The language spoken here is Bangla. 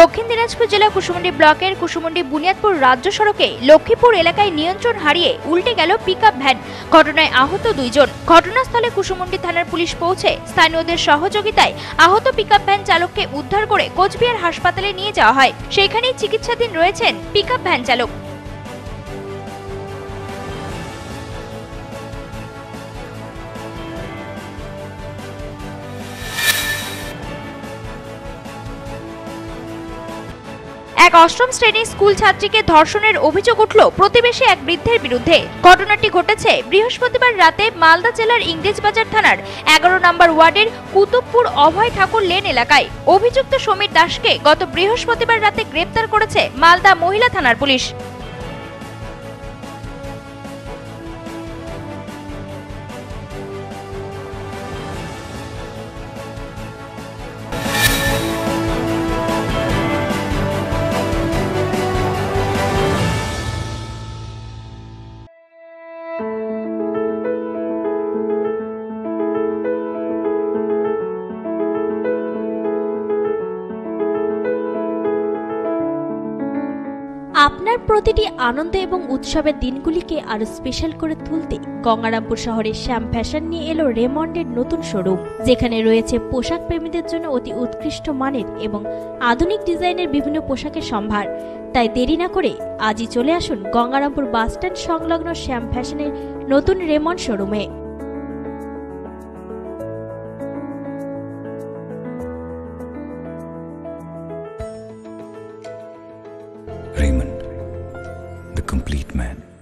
দক্ষিণ দিনাজপুর জেলা কুসুমুন্ডি ব্লকের কুসুমুন্ডি বুনিয়াদপুর রাজ্য সড়কে লক্ষ্মীপুর এলাকায় নিয়ন্ত্রণ হারিয়ে উল্টে গেল পিকআপ ভ্যান ঘটনায় আহত দুইজন। ঘটনাস্থলে কুসুমুন্ডি থানার পুলিশ পৌঁছে স্থানীয়দের সহযোগিতায় আহত পিকআপ ভ্যান চালককে উদ্ধার করে কোচবিহার হাসপাতালে নিয়ে যাওয়া হয়। সেখানেই চিকিৎসাধীন রয়েছেন পিকআপ ভ্যান চালক। অষ্টম শ্রেণির স্কুল ছাত্রীকে ধর্ষণের অভিযোগ উঠল প্রতিবেশী এক বৃদ্ধের বিরুদ্ধে। ঘটনাটি ঘটেছে বৃহস্পতিবার রাতে মালদা জেলার ইংরেজবাজার থানার এগারো নম্বর ওয়ার্ডের কুতুবপুর অভয় ঠাকুর লেন এলাকায়। অভিযুক্ত সমীর দাসকে গত বৃহস্পতিবার রাতে গ্রেপ্তার করেছে মালদা মহিলা থানার পুলিশ। আপনার প্রতিটি আনন্দ এবং উৎসবের দিনগুলিকে আরও স্পেশাল করে তুলতে গঙ্গারামপুর শহরের শ্যাম ফ্যাশন নিয়ে এলো রেমন্ডের নতুন শোরুম, যেখানে রয়েছে পোশাক প্রেমীদের জন্য অতি উৎকৃষ্ট মানের এবং আধুনিক ডিজাইনের বিভিন্ন পোশাকের সম্ভার। তাই দেরি না করে আজই চলে আসুন গঙ্গারামপুর বাসস্ট্যান্ড সংলগ্ন শ্যাম ফ্যাশনের নতুন রেমন্ড শোরুমে। Complete man.